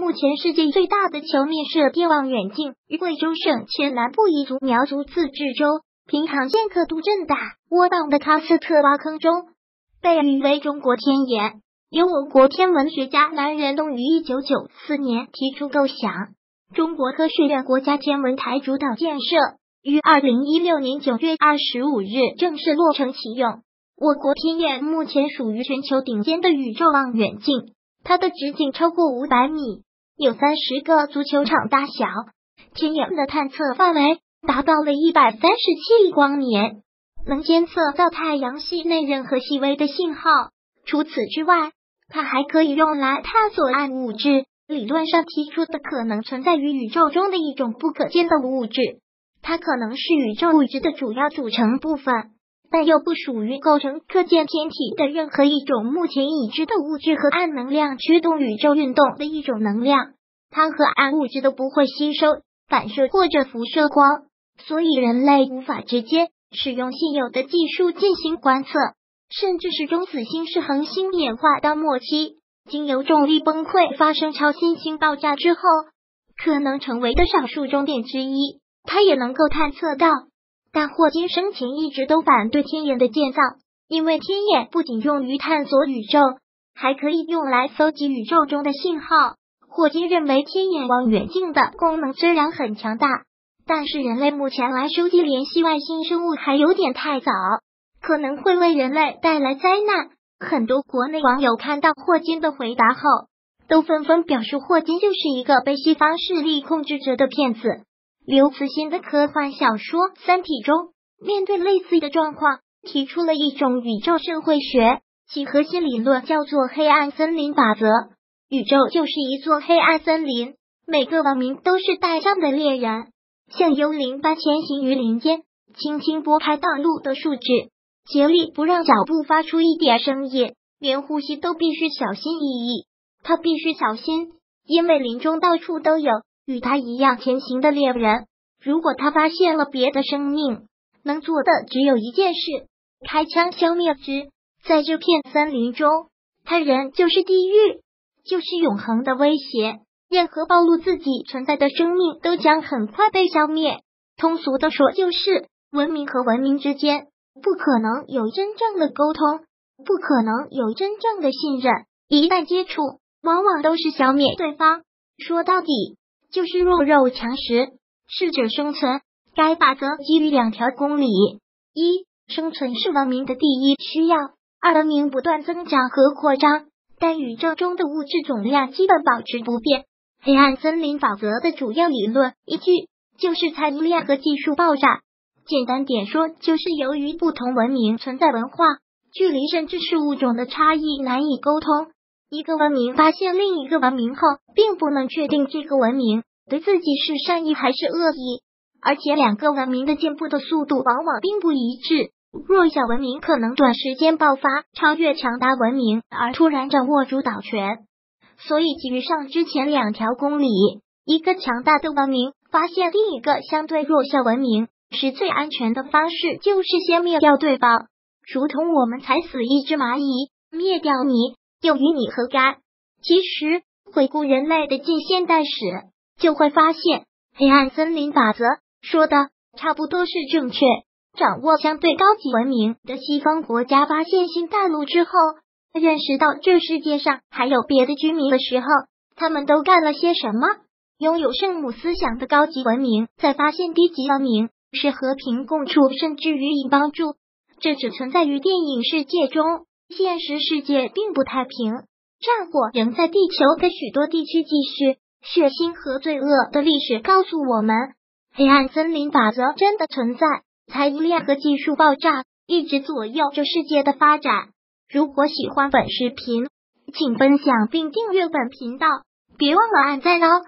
目前世界最大的球面射电望远镜于贵州省黔南部彝族苗族自治州平塘县克都镇大窝档的喀斯特挖坑中，被誉为中国天眼。由我国天文学家蓝仁东于一九九四年提出构想，中国科学院国家天文台主导建设，于二零一六年九月二十五日正式落成启用。我国天眼目前属于全球顶尖的宇宙望远镜，它的直径超过五百米，有三十个足球场大小。天眼的探测范围达到了一百三十七亿光年，能监测到太阳系内任何细微的信号。除此之外，它还可以用来探索暗物质。理论上提出的可能存在于宇宙中的一种不可见的物质，它可能是宇宙物质的主要组成部分。但又不属于构成可见天体的任何一种目前已知的物质和暗能量驱动宇宙运动的一种能量，它和暗物质都不会吸收、反射或者辐射光，所以人类无法直接使用现有的技术进行观测，甚至是中子星是恒星演化到末期，经由重力崩溃发生超新星爆炸之后，可能成为的少数终点之一，它也能够探测到。但霍金生前一直都反对天眼的建造，因为天眼不仅用于探索宇宙，还可以用来搜集宇宙中的信号。霍金认为天眼望远镜的功能虽然很强大，但是人类目前来收集联系外星生物还有点太早，可能会为人类带来灾难。很多国内网友看到霍金的回答后，都纷纷表示霍金就是一个被西方势力控制着的骗子。刘慈欣的科幻小说《三体》中，面对类似的状况，提出了一种宇宙社会学，其核心理论叫做“黑暗森林法则”。宇宙就是一座黑暗森林，每个文明都是带上的猎人，像幽灵般前行于林间，轻轻拨开道路的树枝，竭力不让脚步发出一点声音，连呼吸都必须小心翼翼。他必须小心，因为林中到处都有。与他一样前行的猎人，如果他发现了别的生命，能做的只有一件事：开枪消灭之。在这片森林中，他人就是地狱，就是永恒的威胁。任何暴露自己存在的生命都将很快被消灭。通俗的说，就是文明和文明之间不可能有真正的沟通，不可能有真正的信任。一旦接触，往往都是消灭对方。说到底。就是弱肉强食，适者生存。该法则基于两条公理：一、生存是文明的第一需要；二、文明不断增长和扩张，但宇宙中的物质总量基本保持不变。黑暗森林法则的主要理论依据就是产业链和技术爆炸。简单点说，就是由于不同文明存在文化距离，甚至是物种的差异，难以沟通。一个文明发现另一个文明后，并不能确定这个文明对自己是善意还是恶意，而且两个文明的进步的速度往往并不一致。弱小文明可能短时间爆发，超越强大文明而突然掌握主导权。所以，基于上之前两条公理，一个强大的文明发现另一个相对弱小文明是最安全的方式，就是先灭掉对方，如同我们踩死一只蚂蚁，灭掉你。又与你何干？其实回顾人类的近现代史，就会发现黑暗森林法则说的差不多是正确。掌握相对高级文明的西方国家发现新大陆之后，认识到这世界上还有别的居民的时候，他们都干了些什么？拥有圣母思想的高级文明在发现低级文明是和平共处，甚至予以帮助。这只存在于电影世界中。现实世界并不太平，战火仍在地球的许多地区继续，血腥和罪恶的历史告诉我们，黑暗森林法则真的存在。产业链和技术爆炸一直左右着世界的发展。如果喜欢本视频，请分享并订阅本频道，别忘了按赞哦。